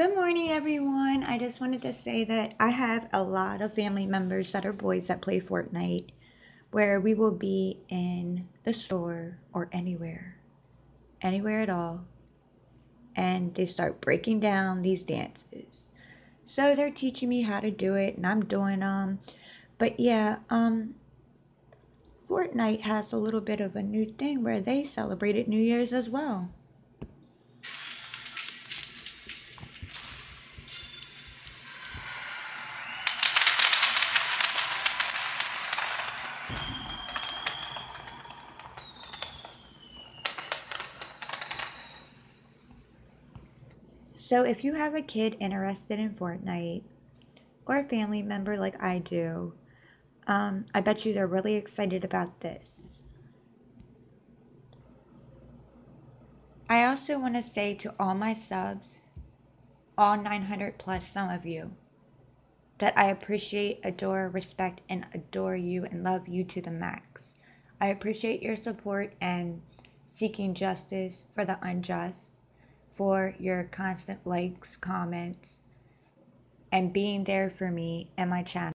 Good morning, everyone. I just wanted to say that I have a lot of family members that are boys that play Fortnite, where we will be in the store or anywhere, anywhere at all, and they start breaking down these dances. So they're teaching me how to do it, and I'm doing them. But yeah, um, Fortnite has a little bit of a new thing where they celebrated New Year's as well. So if you have a kid interested in Fortnite or a family member like I do, um, I bet you they're really excited about this. I also want to say to all my subs, all 900 plus some of you, that I appreciate, adore, respect, and adore you and love you to the max. I appreciate your support and seeking justice for the unjust, for your constant likes, comments, and being there for me and my channel.